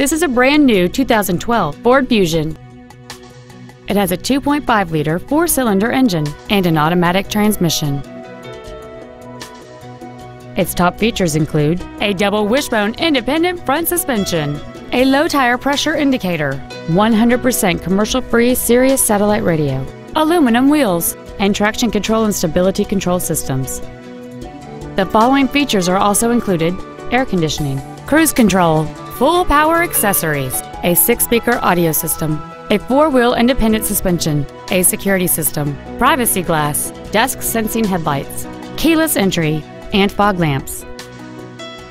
This is a brand new 2012 Ford Fusion. It has a 2.5 liter four cylinder engine and an automatic transmission. Its top features include a double wishbone independent front suspension, a low tire pressure indicator, 100% commercial free Sirius satellite radio, aluminum wheels, and traction control and stability control systems. The following features are also included air conditioning, cruise control, full power accessories, a six speaker audio system, a four wheel independent suspension, a security system, privacy glass, dusk sensing headlights, keyless entry, and fog lamps.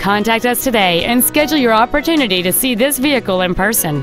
Contact us today and schedule your opportunity to see this vehicle in person.